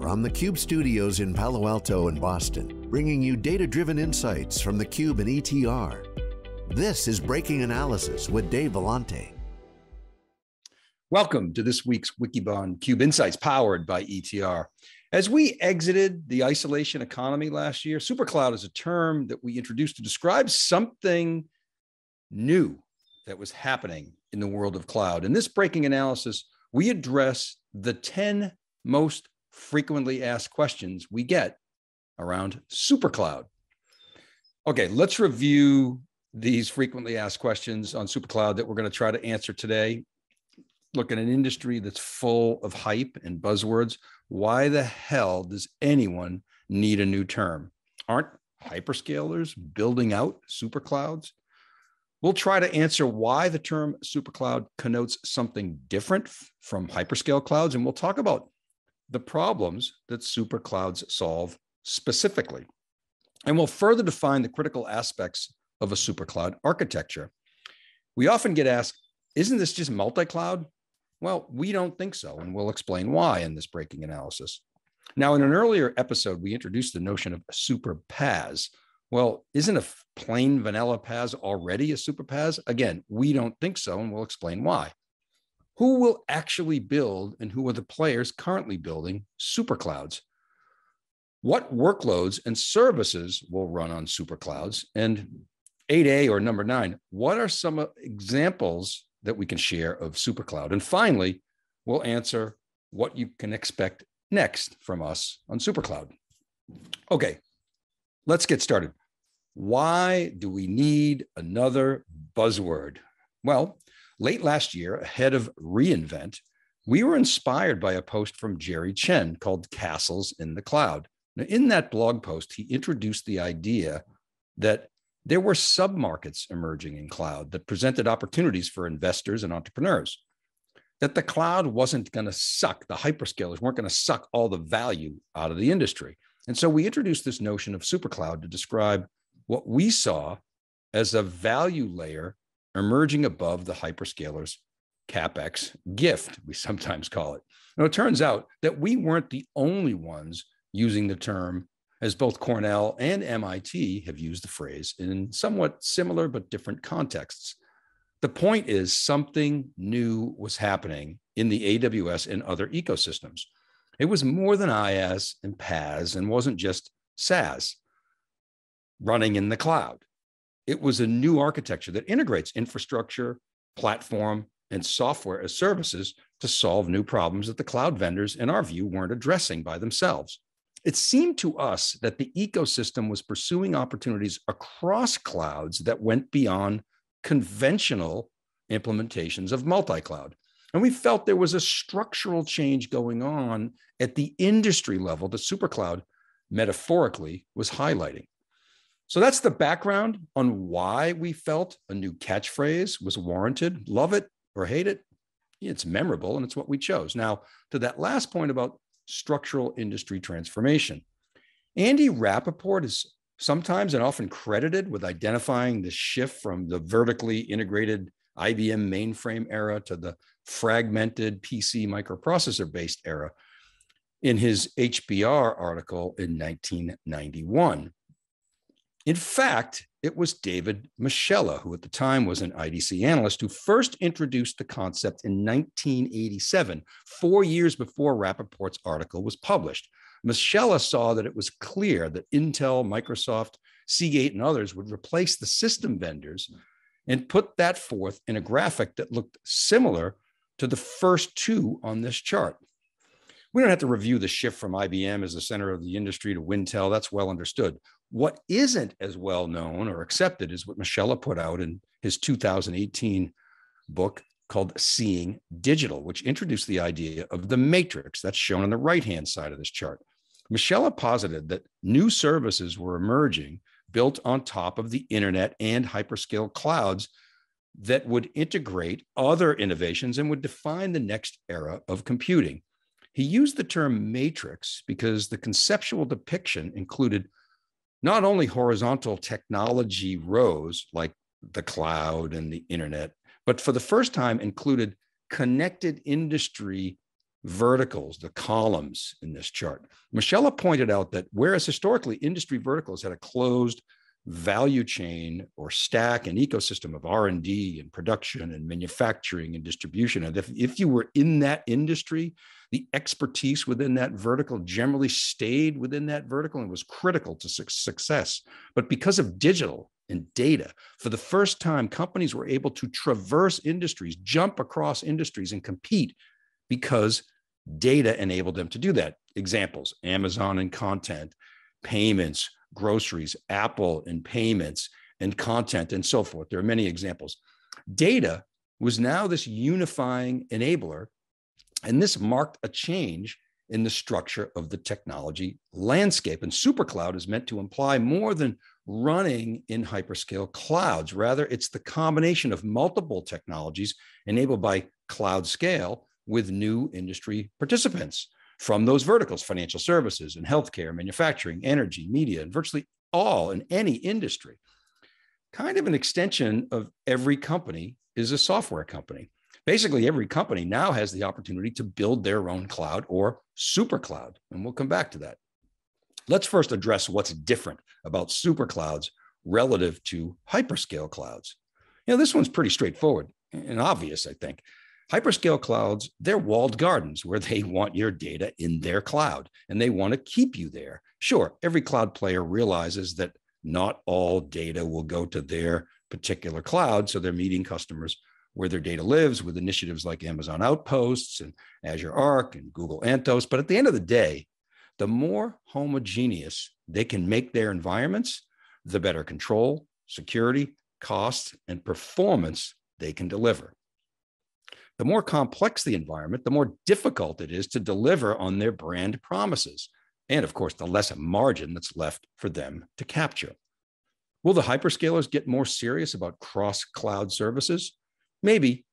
from the Cube studios in Palo Alto and Boston, bringing you data driven insights from the Cube and ETR. This is Breaking Analysis with Dave Vellante. Welcome to this week's Wikibon Cube Insights powered by ETR. As we exited the isolation economy last year, supercloud is a term that we introduced to describe something new that was happening in the world of cloud. In this breaking analysis, we address the 10 most frequently asked questions we get around supercloud. Okay, let's review these frequently asked questions on supercloud that we're going to try to answer today. Look, in an industry that's full of hype and buzzwords, why the hell does anyone need a new term? Aren't hyperscalers building out superclouds? We'll try to answer why the term supercloud connotes something different from hyperscale clouds, and we'll talk about the problems that superclouds solve specifically. And we'll further define the critical aspects of a supercloud architecture. We often get asked, isn't this just multi cloud? Well, we don't think so, and we'll explain why in this breaking analysis. Now, in an earlier episode, we introduced the notion of super PaaS. Well, isn't a plain vanilla PaaS already a super PaaS? Again, we don't think so, and we'll explain why who will actually build and who are the players currently building superclouds? What workloads and services will run on superclouds? And 8A or number nine, what are some examples that we can share of supercloud? And finally, we'll answer what you can expect next from us on supercloud. Okay, let's get started. Why do we need another buzzword? Well, Late last year, ahead of reInvent, we were inspired by a post from Jerry Chen called Castles in the Cloud. Now, in that blog post, he introduced the idea that there were submarkets emerging in cloud that presented opportunities for investors and entrepreneurs. That the cloud wasn't going to suck, the hyperscalers weren't going to suck all the value out of the industry. And so we introduced this notion of supercloud to describe what we saw as a value layer emerging above the hyperscalers capex gift, we sometimes call it. Now, it turns out that we weren't the only ones using the term, as both Cornell and MIT have used the phrase in somewhat similar but different contexts. The point is, something new was happening in the AWS and other ecosystems. It was more than IaaS and PaaS and wasn't just SaaS running in the cloud. It was a new architecture that integrates infrastructure, platform, and software as services to solve new problems that the cloud vendors, in our view, weren't addressing by themselves. It seemed to us that the ecosystem was pursuing opportunities across clouds that went beyond conventional implementations of multi cloud. And we felt there was a structural change going on at the industry level that SuperCloud metaphorically was highlighting. So that's the background on why we felt a new catchphrase was warranted. Love it or hate it, it's memorable and it's what we chose. Now, to that last point about structural industry transformation, Andy Rappaport is sometimes and often credited with identifying the shift from the vertically integrated IBM mainframe era to the fragmented PC microprocessor based era in his HBR article in 1991. In fact, it was David Moschella, who at the time was an IDC analyst, who first introduced the concept in 1987, four years before Rappaport's article was published. Moschella saw that it was clear that Intel, Microsoft, Seagate, and others would replace the system vendors and put that forth in a graphic that looked similar to the first two on this chart. We don't have to review the shift from IBM as the center of the industry to Wintel. That's well understood. What isn't as well known or accepted is what Moschella put out in his 2018 book called Seeing Digital, which introduced the idea of the matrix that's shown on the right hand side of this chart. Moschella posited that new services were emerging built on top of the internet and hyperscale clouds that would integrate other innovations and would define the next era of computing. He used the term matrix because the conceptual depiction included not only horizontal technology rows like the cloud and the internet, but for the first time included connected industry verticals, the columns in this chart. Moschella pointed out that whereas historically industry verticals had a closed value chain or stack and ecosystem of r&d and production and manufacturing and distribution. And if, if you were in that industry the expertise within that vertical generally stayed within that vertical and was critical to success. But because of digital and data for the first time companies were able to traverse industries jump across industries and compete because data enabled them to do that. Examples amazon and content payments groceries, Apple and payments and content and so forth. There are many examples. Data was now this unifying enabler, and this marked a change in the structure of the technology landscape. And supercloud is meant to imply more than running in hyperscale clouds. Rather, it's the combination of multiple technologies enabled by cloud scale with new industry participants from those verticals financial services and healthcare, manufacturing, energy, media, and virtually all in any industry. Kind of an extension of every company is a software company. Basically, every company now has the opportunity to build their own cloud or super cloud. And we'll come back to that. Let's first address what's different about super clouds relative to hyperscale clouds. You know, this one's pretty straightforward and obvious, I think. Hyperscale clouds, they're walled gardens where they want your data in their cloud and they want to keep you there. Sure, every cloud player realizes that not all data will go to their particular cloud. So they're meeting customers where their data lives with initiatives like Amazon Outposts and Azure Arc and Google Anthos. But at the end of the day, the more homogeneous they can make their environments, the better control, security, cost, and performance they can deliver the more complex the environment, the more difficult it is to deliver on their brand promises. And of course, the less margin that's left for them to capture. Will the hyperscalers get more serious about cross cloud services? Maybe,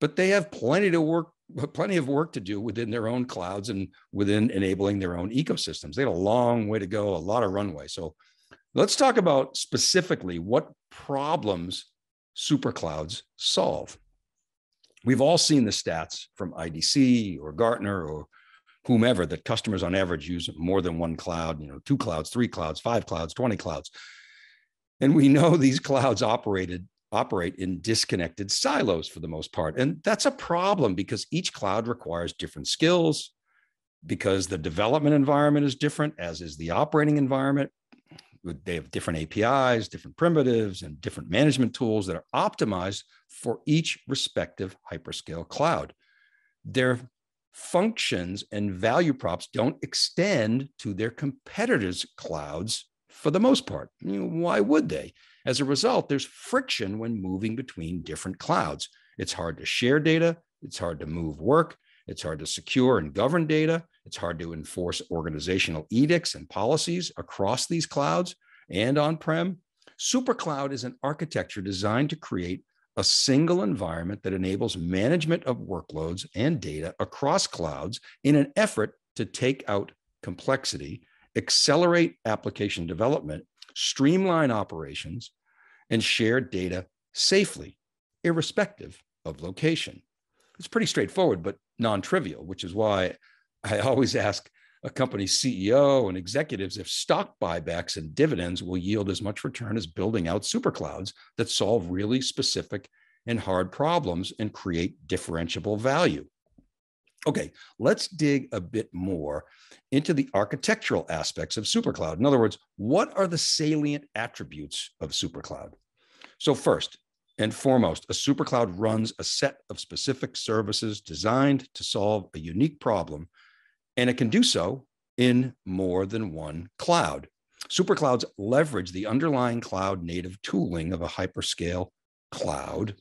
but they have plenty to work plenty of work to do within their own clouds and within enabling their own ecosystems. They have a long way to go, a lot of runway. So let's talk about specifically what problems super clouds solve. We've all seen the stats from IDC or Gartner or whomever that customers on average use more than one cloud, you know, two clouds, three clouds, five clouds, 20 clouds. And we know these clouds operated operate in disconnected silos for the most part. And that's a problem because each cloud requires different skills because the development environment is different as is the operating environment they have different APIs, different primitives, and different management tools that are optimized for each respective hyperscale cloud. Their functions and value props don't extend to their competitors' clouds for the most part. You know, why would they? As a result, there's friction when moving between different clouds. It's hard to share data, it's hard to move work, it's hard to secure and govern data. It's hard to enforce organizational edicts and policies across these clouds and on prem. SuperCloud is an architecture designed to create a single environment that enables management of workloads and data across clouds in an effort to take out complexity, accelerate application development, streamline operations, and share data safely, irrespective of location. It's pretty straightforward, but non trivial, which is why I always ask a company's CEO and executives if stock buybacks and dividends will yield as much return as building out superclouds that solve really specific and hard problems and create differentiable value. Okay, let's dig a bit more into the architectural aspects of supercloud. In other words, what are the salient attributes of supercloud? So, first, and foremost, a supercloud runs a set of specific services designed to solve a unique problem, and it can do so in more than one cloud. Superclouds leverage the underlying cloud native tooling of a hyperscale cloud,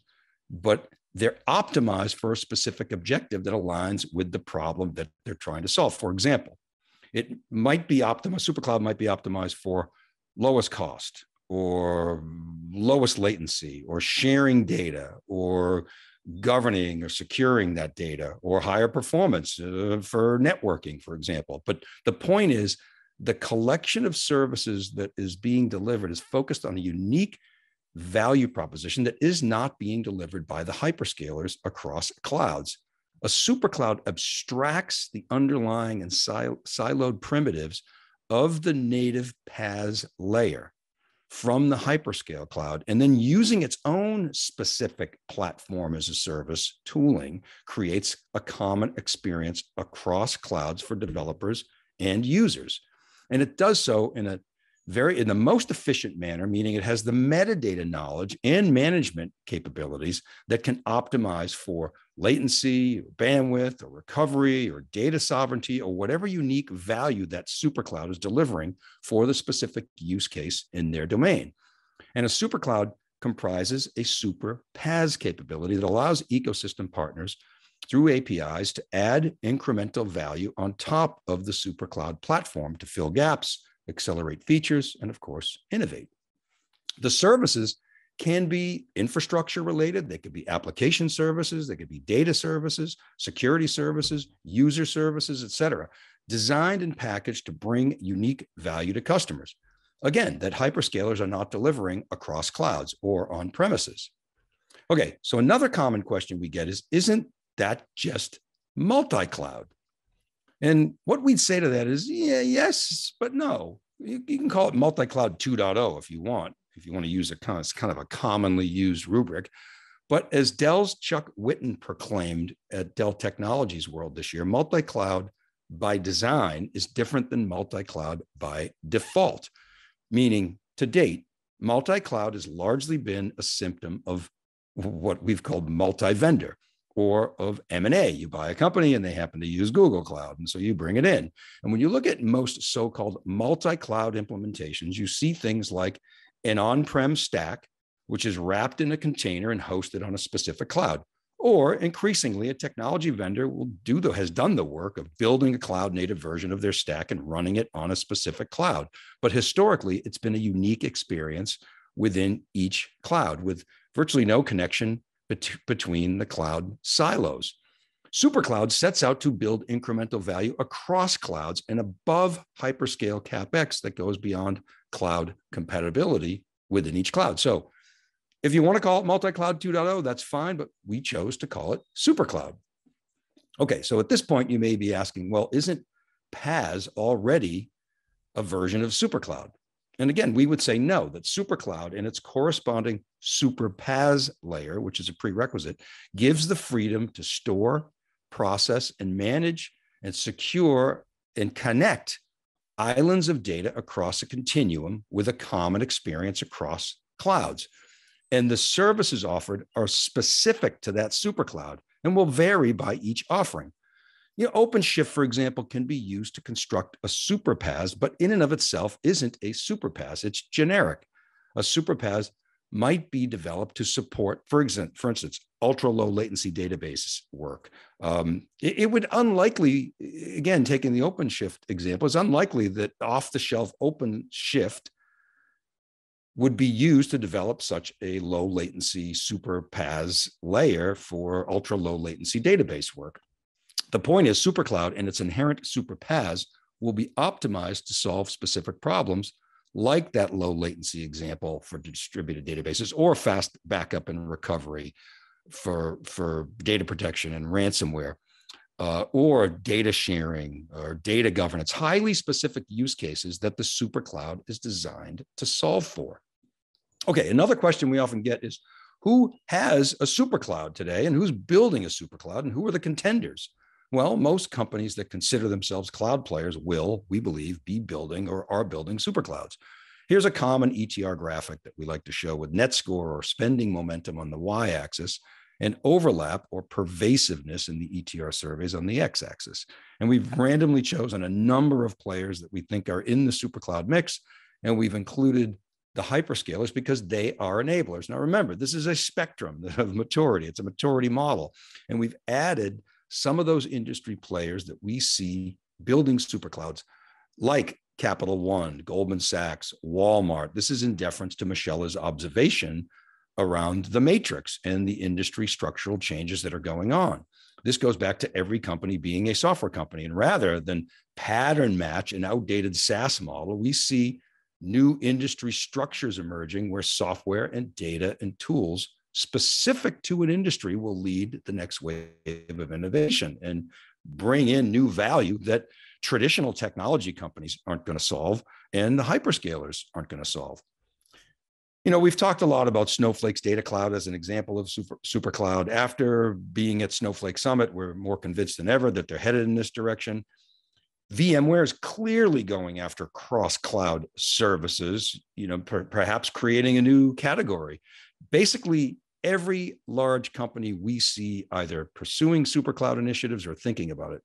but they're optimized for a specific objective that aligns with the problem that they're trying to solve. For example, it might be optimized, supercloud might be optimized for lowest cost or lowest latency or sharing data or governing or securing that data or higher performance uh, for networking, for example. But the point is, the collection of services that is being delivered is focused on a unique value proposition that is not being delivered by the hyperscalers across clouds. A supercloud abstracts the underlying and sil- siloed primitives of the native PaaS layer from the hyperscale cloud and then using its own specific platform as a service tooling creates a common experience across clouds for developers and users. And it does so in a very in the most efficient manner meaning it has the metadata knowledge and management capabilities that can optimize for latency bandwidth or recovery or data sovereignty or whatever unique value that supercloud is delivering for the specific use case in their domain and a supercloud comprises a super PaaS capability that allows ecosystem partners through APIs to add incremental value on top of the supercloud platform to fill gaps accelerate features, and of course, innovate. The services can be infrastructure related, they could be application services, they could be data services, security services, user services, et cetera, designed and packaged to bring unique value to customers. Again, that hyperscalers are not delivering across clouds or on premises. Okay, so another common question we get is Isn't that just multi cloud? And what we'd say to that is, yeah, yes, but no. You, you can call it multi-cloud 2.0 if you want, if you want to use a kind of, kind of a commonly used rubric. But as Dell's Chuck Whitten proclaimed at Dell Technologies World this year, multi-cloud by design is different than multi-cloud by default, meaning to date, multi-cloud has largely been a symptom of what we've called multi-vendor or of M&A. You buy a company and they happen to use Google Cloud. And so you bring it in. And when you look at most so-called multi-cloud implementations, you see things like an on-prem stack, which is wrapped in a container and hosted on a specific cloud. Or increasingly, a technology vendor will do the, has done the work of building a cloud native version of their stack and running it on a specific cloud. But historically, it's been a unique experience within each cloud with virtually no connection bet- between the cloud silos. SuperCloud sets out to build incremental value across clouds and above hyperscale capex that goes beyond cloud compatibility within each cloud. So, if you want to call it multi-cloud 2.0, that's fine, but we chose to call it SuperCloud. Okay, so at this point, you may be asking, well, isn't PaaS already a version of SuperCloud? And again, we would say no, that SuperCloud and its corresponding Super PaaS layer, which is a prerequisite, gives the freedom to store, process, and manage and secure and connect islands of data across a continuum with a common experience across clouds. And the services offered are specific to that supercloud and will vary by each offering. You know, OpenShift, for example, can be used to construct a super PaaS, but in and of itself isn't a super PaaS. It's generic. A super PaaS might be developed to support, for example, for instance, ultra low latency database work. Um, it, it, would unlikely, again, taking the OpenShift example, it's unlikely that off the shelf OpenShift would be used to develop such a low latency super PaaS layer for ultra low latency database work. The point is, SuperCloud and its inherent super PaaS will be optimized to solve specific problems like that low latency example for distributed databases or fast backup and recovery for, for data protection and ransomware. Uh, or data sharing or data governance, highly specific use cases that the super cloud is designed to solve for. Okay, another question we often get is who has a super cloud today and who's building a super cloud and who are the contenders? Well, most companies that consider themselves cloud players will, we believe, be building or are building superclouds. Here's a common ETR graphic that we like to show with net score or spending momentum on the y axis and overlap or pervasiveness in the ETR surveys on the x axis. And we've randomly chosen a number of players that we think are in the supercloud mix, and we've included the hyperscalers because they are enablers. Now, remember, this is a spectrum of maturity, it's a maturity model. And we've added some of those industry players that we see building superclouds, like Capital One, Goldman Sachs, Walmart. This is in deference to Moschella's observation around the matrix and the industry structural changes that are going on. This goes back to every company being a software company. And rather than pattern match an outdated SaaS model, we see new industry structures emerging where software and data and tools specific to an industry will lead the next wave of innovation and bring in new value that traditional technology companies aren't going to solve and the hyperscalers aren't going to solve. You know, we've talked a lot about Snowflake's data cloud as an example of super, super cloud. After being at Snowflake Summit, we're more convinced than ever that they're headed in this direction. VMware is clearly going after cross cloud services, you know, per, perhaps creating a new category. Basically, every large company we see either pursuing super cloud initiatives or thinking about it.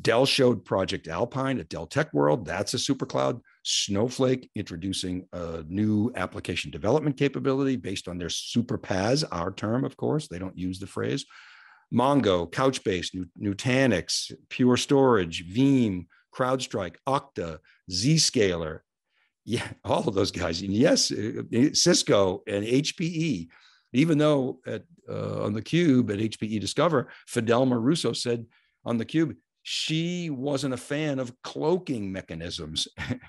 Dell showed Project Alpine at Dell Tech World. That's a super cloud. Snowflake introducing a new application development capability based on their super PaaS, our term, of course. They don't use the phrase. Mongo, Couchbase, Nutanix, Pure Storage, Veeam, CrowdStrike, Okta, Zscaler. Yeah, all of those guys. And yes, uh, uh, Cisco and HPE. Even though at uh, on the cube at HPE Discover, Fidelma Russo said on the cube she wasn't a fan of cloaking mechanisms.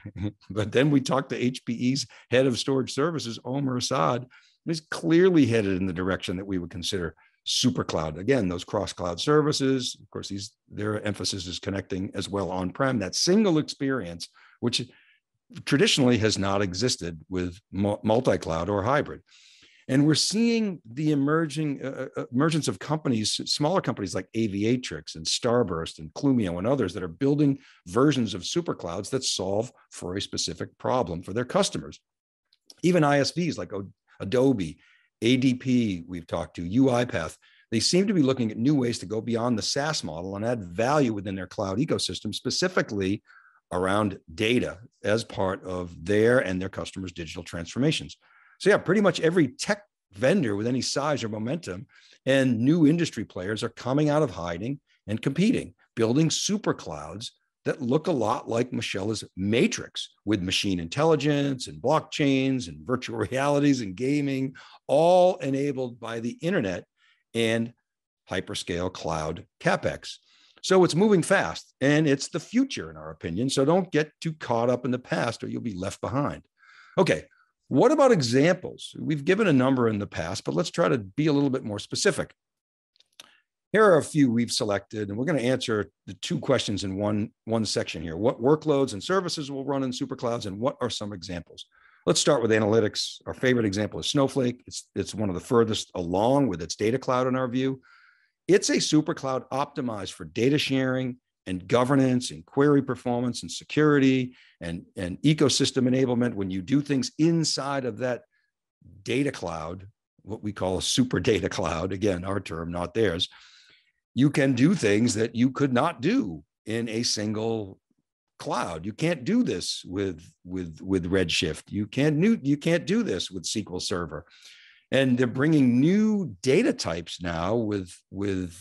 but then we talked to HPE's head of storage services, Omer Assad, He's clearly headed in the direction that we would consider super cloud. Again, those cross cloud services, of course, these their emphasis is connecting as well on prem. That single experience, which traditionally has not existed with multi cloud or hybrid. And we're seeing the emerging uh, uh, emergence of companies, smaller companies like Aviatrix and Starburst and Clumio and others that are building versions of super clouds that solve for a specific problem for their customers. Even ISVs like Adobe ADP, we've talked to, UiPath, they seem to be looking at new ways to go beyond the SaaS model and add value within their cloud ecosystem, specifically around data as part of their and their customers' digital transformations. So, yeah, pretty much every tech vendor with any size or momentum and new industry players are coming out of hiding and competing, building super clouds that look a lot like Moschella's Matrix with machine intelligence and blockchains and virtual realities and gaming, all enabled by the internet and hyperscale cloud capex. So it's moving fast and it's the future, in our opinion. So don't get too caught up in the past or you'll be left behind. Okay, what about examples? We've given a number in the past, but let's try to be a little bit more specific. Here are a few we've selected, and we're going to answer the two questions in one, one section here. What workloads and services will run in superclouds, and what are some examples? Let's start with analytics. Our favorite example is Snowflake. It's, it's one of the furthest along with its data cloud in our view. It's a supercloud optimized for data sharing and governance and query performance and security and, and ecosystem enablement. When you do things inside of that data cloud, what we call a super data cloud, again, our term, not theirs, you can do things that you could not do in a single cloud. You can't do this with with with Redshift. You can't new, you can't do this with SQL Server. And they're bringing new data types now with with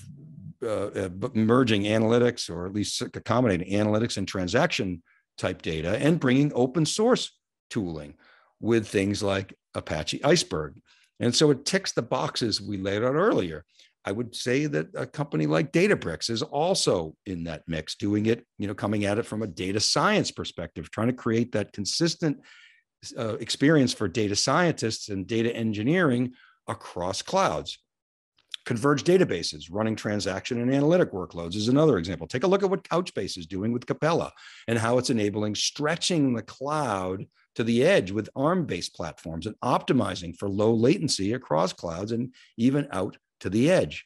uh, uh, merging analytics or at least accommodating analytics and transaction type data and bringing open source tooling with things like Apache Iceberg. And so it ticks the boxes we laid out earlier. I would say that a company like Databricks is also in that mix, doing it, you know, coming at it from a data science perspective, trying to create that consistent uh, experience for data scientists and data engineering across clouds. Converged databases, running transaction and analytic workloads is another example. Take a look at what Couchbase is doing with Capella and how it's enabling stretching the cloud to the edge with ARM based platforms and optimizing for low latency across clouds and even out to the edge.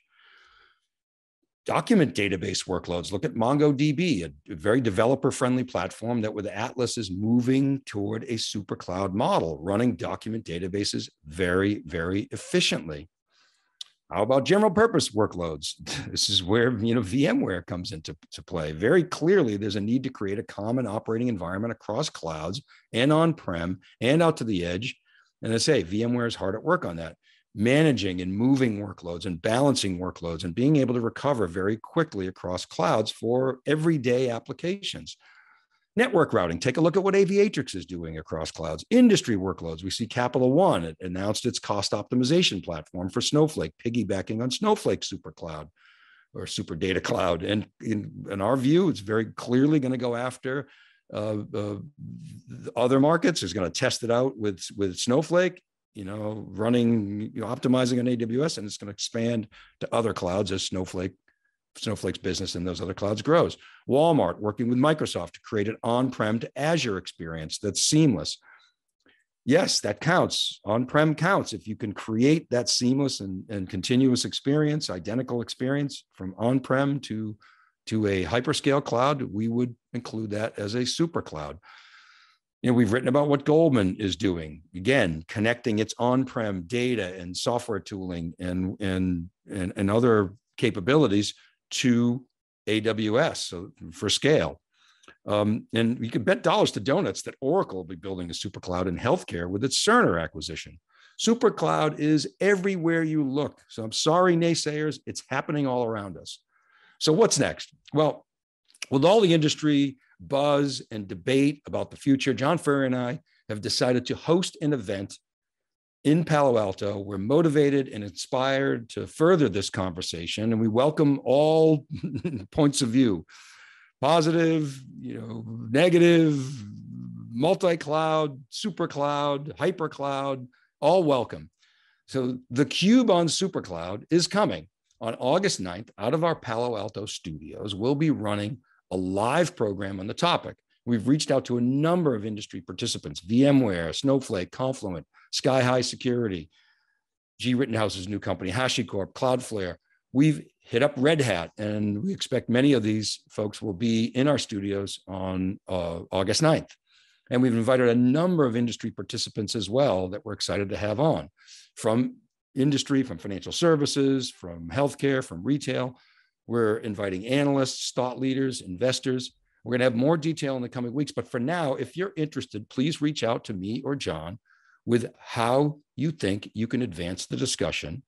Document database workloads. Look at MongoDB, a very developer friendly platform that with Atlas is moving toward a super cloud model, running document databases very, very efficiently. How about general purpose workloads? This is where you know VMware comes into to play. Very clearly, there's a need to create a common operating environment across clouds and on-prem and out to the edge. And I say VMware is hard at work on that managing and moving workloads and balancing workloads and being able to recover very quickly across clouds for everyday applications. Network routing, take a look at what Aviatrix is doing across clouds. Industry workloads, we see Capital One it announced its cost optimization platform for Snowflake, piggybacking on Snowflake Super Cloud or Super Data Cloud. And in, in our view, it's very clearly going to go after uh, uh, other markets. It's going to test it out with, with Snowflake you know, running, you know, optimizing on AWS, and it's going to expand to other clouds as Snowflake, Snowflake's business in those other clouds grows. Walmart working with Microsoft to create an on-prem to Azure experience that's seamless. Yes, that counts. On-prem counts. If you can create that seamless and, and continuous experience, identical experience from on-prem to, to a hyperscale cloud, we would include that as a super cloud you know, we've written about what Goldman is doing. Again, connecting its on-prem data and software tooling and and and, and other capabilities to AWS so for scale. Um, and you can bet dollars to donuts that Oracle will be building a super cloud in healthcare with its Cerner acquisition. Super cloud is everywhere you look. So I'm sorry, naysayers, it's happening all around us. So what's next? Well, with all the industry buzz and debate about the future, John Furrier and I have decided to host an event in Palo Alto. We're motivated and inspired to further this conversation, and we welcome all points of view positive, you know, negative, multi cloud, super cloud, hyper cloud, all welcome. So the cube on SuperCloud is coming on August 9th out of our Palo Alto studios. We'll be running a live program on the topic. We've reached out to a number of industry participants VMware, Snowflake, Confluent, Sky High Security, Gee Rittenhouse's new company, HashiCorp, Cloudflare. We've hit up Red Hat, and we expect many of these folks will be in our studios on uh, August 9th. And we've invited a number of industry participants as well that we're excited to have on from industry, from financial services, from healthcare, from retail. We're inviting analysts, thought leaders, investors. We're going to have more detail in the coming weeks. But for now, if you're interested, please reach out to me or John with how you think you can advance the discussion.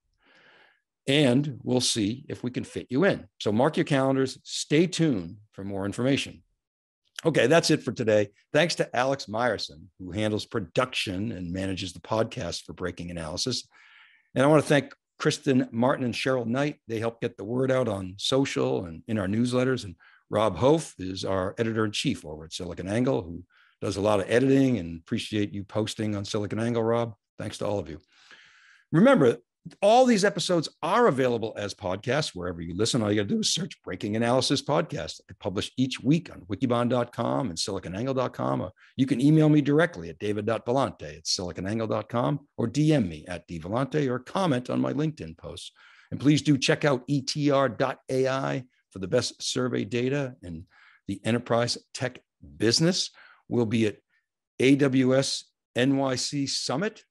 And we'll see if we can fit you in. So mark your calendars, stay tuned for more information. Okay, that's it for today. Thanks to Alex Myerson, who handles production and manages the podcast for Breaking Analysis. And I want to thank Kristen Martin and Cheryl Knight. They help get the word out on social and in our newsletters. And Rob Hof is our editor in chief over at SiliconANGLE, who does a lot of editing and appreciate you posting on SiliconANGLE, Rob. Thanks to all of you. Remember, all these episodes are available as podcasts wherever you listen. All you got to do is search Breaking Analysis Podcast. I publish each week on wikibon.com and siliconangle.com. Or you can email me directly at david.vellante at siliconangle.com or DM me at dvellante or comment on my LinkedIn posts. And please do check out etr.ai for the best survey data in the enterprise tech business. We'll be at AWS NYC Summit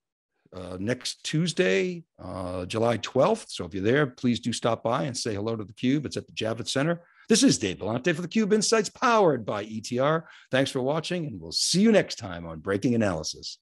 uh, next Tuesday, uh, July 12th. So if you're there, please do stop by and say hello to the Cube. It's at the Javits Center. This is Dave Vellante for the Cube Insights powered by ETR. Thanks for watching, and we'll see you next time on Breaking Analysis.